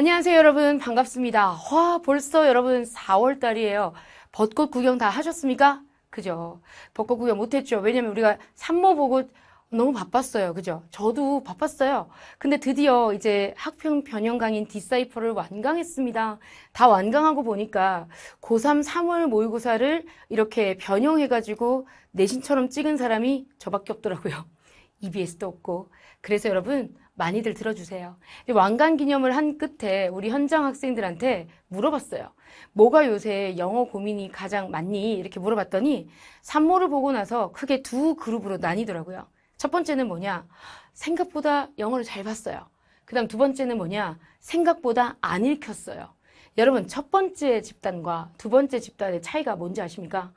안녕하세요 여러분 반갑습니다. 와 벌써 여러분 4월달이에요. 벚꽃 구경 다 하셨습니까? 그죠? 벚꽃 구경 못했죠. 왜냐면 우리가 산모 보고 너무 바빴어요. 그죠? 저도 바빴어요. 근데 드디어 이제 학평 변형 강인 디사이퍼를 완강했습니다. 다 완강하고 보니까 고3 3월 모의고사를 이렇게 변형해 가지고 내신처럼 찍은 사람이 저밖에 없더라고요. EBS도 없고. 그래서 여러분 많이들 들어주세요. 완강 기념을 한 끝에 우리 현장 학생들한테 물어봤어요. 뭐가 요새 영어 고민이 가장 많니? 이렇게 물어봤더니 산모를 보고 나서 크게 두 그룹으로 나뉘더라고요. 첫 번째는 뭐냐? 생각보다 영어를 잘 봤어요. 그 다음 두 번째는 뭐냐? 생각보다 안 읽혔어요. 여러분, 첫 번째 집단과 두 번째 집단의 차이가 뭔지 아십니까?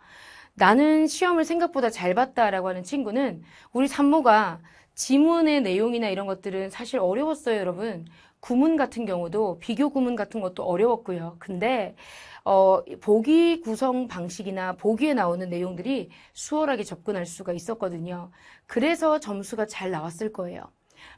나는 시험을 생각보다 잘 봤다라고 하는 친구는 우리 산모가 지문의 내용이나 이런 것들은 사실 어려웠어요, 여러분. 구문 같은 경우도 비교 구문 같은 것도 어려웠고요. 근데 어, 보기 구성 방식이나 보기에 나오는 내용들이 수월하게 접근할 수가 있었거든요. 그래서 점수가 잘 나왔을 거예요.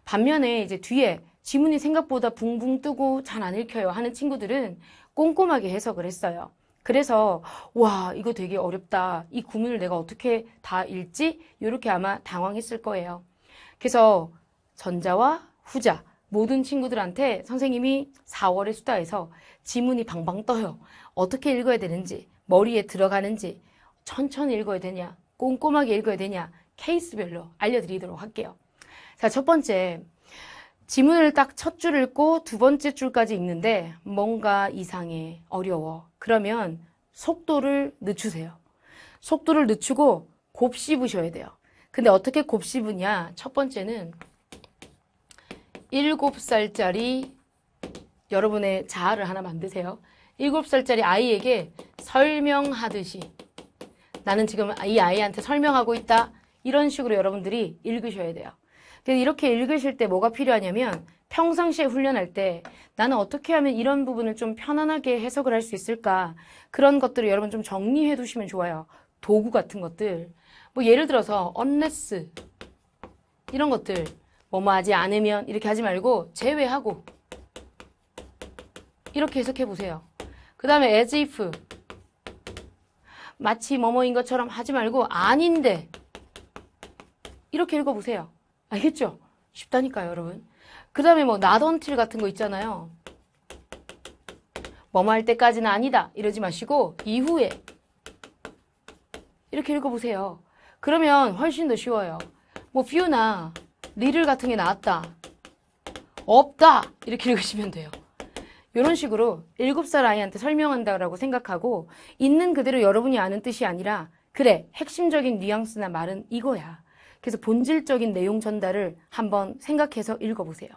반면에 이제 뒤에 지문이 생각보다 붕붕 뜨고 잘 안 읽혀요 하는 친구들은 꼼꼼하게 해석을 했어요. 그래서 와 이거 되게 어렵다. 이 구문을 내가 어떻게 다 읽지? 이렇게 아마 당황했을 거예요. 그래서 전자와 후자 모든 친구들한테 선생님이 4월에 수다에서 지문이 방방 떠요. 어떻게 읽어야 되는지, 머리에 들어가는지, 천천히 읽어야 되냐, 꼼꼼하게 읽어야 되냐, 케이스별로 알려드리도록 할게요. 자, 첫 번째. 지문을 딱 첫 줄 읽고 두 번째 줄까지 읽는데 뭔가 이상해, 어려워. 그러면 속도를 늦추세요. 속도를 늦추고 곱씹으셔야 돼요. 근데 어떻게 곱씹으냐? 첫 번째는 7살짜리 여러분의 자아를 하나 만드세요. 7살짜리 아이에게 설명하듯이 나는 지금 이 아이한테 설명하고 있다. 이런 식으로 여러분들이 읽으셔야 돼요. 그래서 이렇게 읽으실 때 뭐가 필요하냐면 평상시에 훈련할 때 나는 어떻게 하면 이런 부분을 좀 편안하게 해석을 할 수 있을까 그런 것들을 여러분 좀 정리해 두시면 좋아요. 도구 같은 것들. 뭐 예를 들어서 unless 이런 것들 뭐뭐 하지 않으면 이렇게 하지 말고 제외하고 이렇게 해석해 보세요. 그 다음에 as if 마치 뭐뭐인 것처럼 하지 말고 아닌데 이렇게 읽어보세요. 알겠죠? 쉽다니까요, 여러분. 그 다음에 뭐 until 같은 거 있잖아요. 뭐뭐 할 때까지는 아니다 이러지 마시고 이후에 이렇게 읽어보세요. 그러면 훨씬 더 쉬워요. 뭐 뷰나 리를 같은 게 나왔다. 없다. 이렇게 읽으시면 돼요. 이런 식으로 7살 아이한테 설명한다라고 생각하고 있는 그대로 여러분이 아는 뜻이 아니라 그래 핵심적인 뉘앙스나 말은 이거야. 그래서 본질적인 내용 전달을 한번 생각해서 읽어보세요.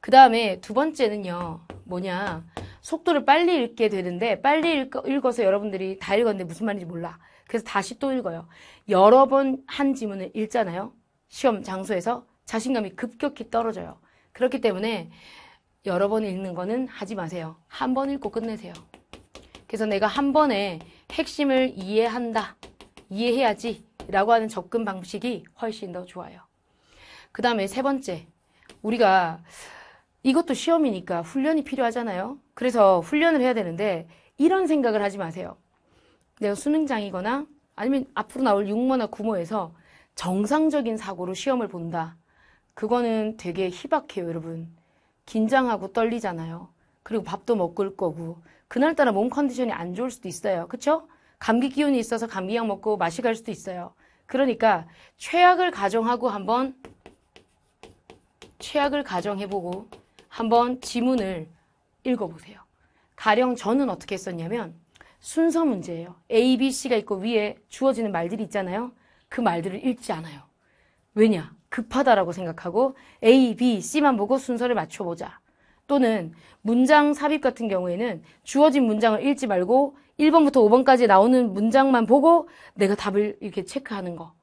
그 다음에 두 번째는요. 뭐냐 속도를 빨리 읽게 되는데 빨리 읽어, 서 여러분들이 다 읽었는데 무슨 말인지 몰라. 그래서 다시 또 읽어요. 여러 번 한 지문을 읽잖아요. 시험 장소에서 자신감이 급격히 떨어져요. 그렇기 때문에 여러 번 읽는 거는 하지 마세요. 한 번 읽고 끝내세요. 그래서 내가 한 번에 핵심을 이해한다. 이해해야지. 라고 하는 접근 방식이 훨씬 더 좋아요. 그 다음에 세 번째. 우리가 이것도 시험이니까 훈련이 필요하잖아요. 그래서 훈련을 해야 되는데 이런 생각을 하지 마세요. 내가 수능장이거나 아니면 앞으로 나올 육모나 구모에서 정상적인 사고로 시험을 본다. 그거는 되게 희박해요, 여러분. 긴장하고 떨리잖아요. 그리고 밥도 못 끓을 거고 그날따라 몸 컨디션이 안 좋을 수도 있어요. 그쵸? 감기 기운이 있어서 감기약 먹고 맛이 갈 수도 있어요. 그러니까 최악을 가정하고 한번 최악을 가정해보고 한번 지문을 읽어보세요. 가령 저는 어떻게 했었냐면 순서 문제예요. A, B, C가 있고 위에 주어지는 말들이 있잖아요. 그 말들을 읽지 않아요. 왜냐? 급하다라고 생각하고 A, B, C만 보고 순서를 맞춰보자. 또는 문장 삽입 같은 경우에는 주어진 문장을 읽지 말고 1번부터 5번까지 나오는 문장만 보고 내가 답을 이렇게 체크하는 거.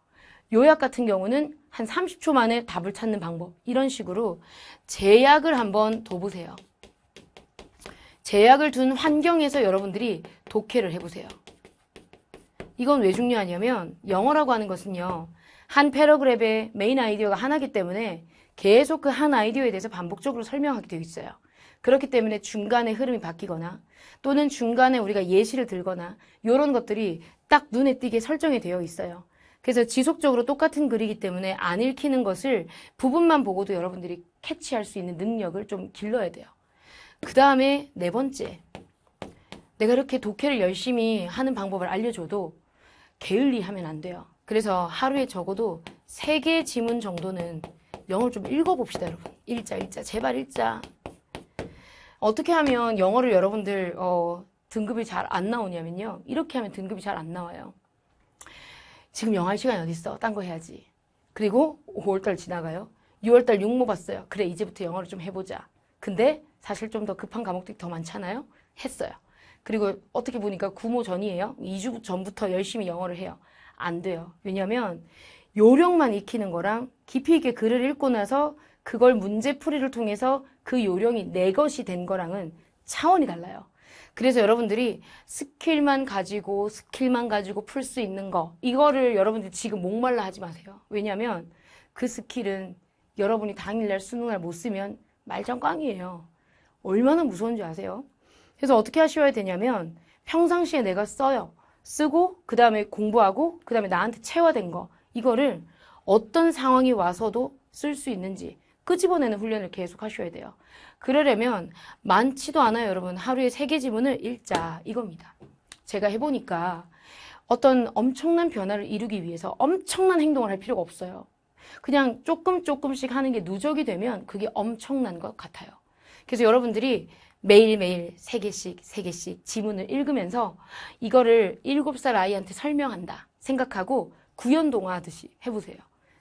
요약 같은 경우는 한 30초 만에 답을 찾는 방법. 이런 식으로 제약을 한번 둬보세요. 제약을 둔 환경에서 여러분들이 독해를 해보세요. 이건 왜 중요하냐면 영어라고 하는 것은요. 한 paragraph의 main idea가 하나기 때문에 계속 그 한 아이디어에 대해서 반복적으로 설명하게 되어 있어요. 그렇기 때문에 중간에 흐름이 바뀌거나 또는 중간에 우리가 예시를 들거나 이런 것들이 딱 눈에 띄게 설정이 되어 있어요. 그래서 지속적으로 똑같은 글이기 때문에 안 읽히는 것을 부분만 보고도 여러분들이 catch할 수 있는 능력을 좀 길러야 돼요. 그 다음에 네 번째. 내가 이렇게 독해를 열심히 하는 방법을 알려줘도 게을리 하면 안 돼요. 그래서 하루에 적어도 세 개 지문 정도는 영어를 좀 읽어봅시다, 여러분. 읽자, 읽자. 제발 읽자. 어떻게 하면 영어를 여러분들, 어, 등급이 잘 안 나오냐면요. 이렇게 하면 등급이 잘 안 나와요. 지금 영어 할 시간이 어딨어? 딴 거 해야지. 그리고 5월달 지나가요. 6월달 육모 봤어요. 그래, 이제부터 영어를 좀 해보자. 근데 사실 좀 더 급한 과목들이 더 많잖아요? 했어요. 그리고 어떻게 보니까 구모 전이에요. 2주 전부터 열심히 영어를 해요. 안 돼요. 왜냐면 요령만 익히는 거랑 깊이 있게 글을 읽고 나서 그걸 문제풀이를 통해서 그 요령이 내 것이 된 거랑은 차원이 달라요. 그래서 여러분들이 skill만 가지고 skill만 가지고 풀 수 있는 거 이거를 여러분들 지금 목말라 하지 마세요. 왜냐면 그 skill은 여러분이 당일날 수능날 못 쓰면 말짱 꽝이에요. 얼마나 무서운지 아세요? 그래서 어떻게 하셔야 되냐면 평상시에 내가 써요. 쓰고 그 다음에 공부하고 그 다음에 나한테 체화된 거 이거를 어떤 상황이 와서도 쓸 수 있는지 끄집어내는 훈련을 계속 하셔야 돼요. 그러려면 많지도 않아요, 여러분. 하루에 세 개 지문을 읽자 이겁니다. 제가 해보니까 어떤 엄청난 변화를 이루기 위해서 엄청난 행동을 할 필요가 없어요. 그냥 조금 조금씩 하는 게 누적이 되면 그게 엄청난 것 같아요. 그래서 여러분들이 매일매일 세 개씩, 세 개씩 지문을 읽으면서 이거를 일곱 살 아이한테 설명한다 생각하고 구연동화 하듯이 해보세요.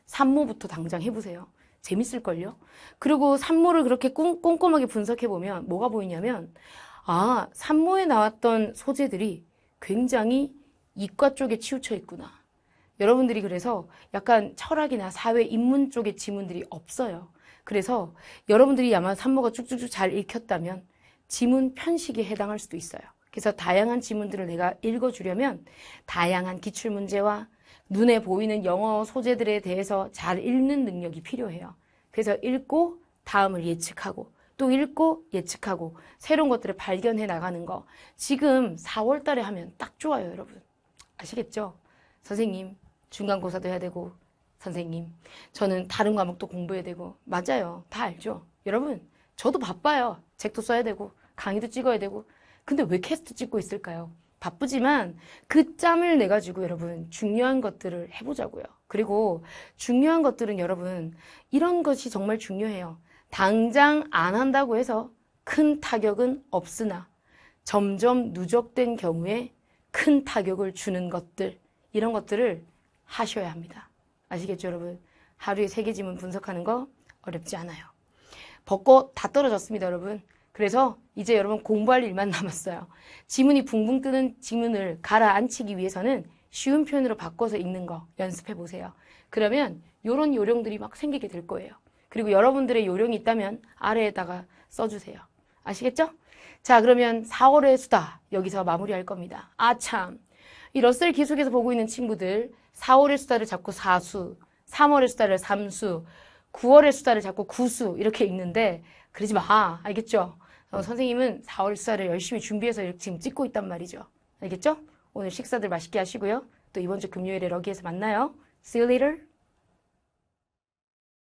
산모부터 당장 해보세요. 재밌을걸요? 그리고 산모를 그렇게 꼼- 꼼꼼하게 분석해보면 뭐가 보이냐면, 아, 산모에 나왔던 소재들이 굉장히 이과 쪽에 치우쳐 있구나. 여러분들이 그래서 약간 철학이나 사회 인문 쪽의 지문들이 없어요. 그래서 여러분들이 아마 산모가 쭉쭉쭉 잘 읽혔다면 지문 편식에 해당할 수도 있어요. 그래서 다양한 지문들을 내가 읽어주려면 다양한 기출문제와 눈에 보이는 영어 소재들에 대해서 잘 읽는 능력이 필요해요. 그래서 읽고 다음을 예측하고 또 읽고 예측하고 새로운 것들을 발견해 나가는 거 지금 4월 달에 하면 딱 좋아요, 여러분. 아시겠죠? 선생님, 중간고사도 해야 되고 선생님, 저는 다른 과목도 공부해야 되고 맞아요. 다 알죠? 여러분, 저도 바빠요. 책도 써야 되고 강의도 찍어야 되고 근데 왜 캐스트 찍고 있을까요? 바쁘지만 그 짬을 내 가지고 여러분 중요한 것들을 해보자고요. 그리고 중요한 것들은 여러분 이런 것이 정말 중요해요. 당장 안 한다고 해서 큰 타격은 없으나 점점 누적된 경우에 큰 타격을 주는 것들 이런 것들을 하셔야 합니다. 아시겠죠, 여러분? 하루에 세 개 지문 분석하는 거 어렵지 않아요. 벚꽃 다 떨어졌습니다, 여러분. 그래서 이제 여러분 공부할 일만 남았어요. 지문이 붕붕 뜨는 지문을 가라앉히기 위해서는 쉬운 표현으로 바꿔서 읽는 거 연습해 보세요. 그러면 이런 요령들이 막 생기게 될 거예요. 그리고 여러분들의 요령이 있다면 아래에다가 써주세요. 아시겠죠? 자, 그러면 4월의 수다 여기서 마무리할 겁니다. 아 참, 이 러셀 기숙에서 보고 있는 친구들 4월의 수다를 자꾸 4수, 3월의 수다를 3수, 9월의 수다를 자꾸 9수 이렇게 읽는데 그러지 마. 알겠죠? 어, 선생님은 4월 수다를 열심히 준비해서 지금 찍고 있단 말이죠. 알겠죠? 오늘 식사들 맛있게 하시고요. 또 이번 주 금요일에 러기에서 만나요. See you later.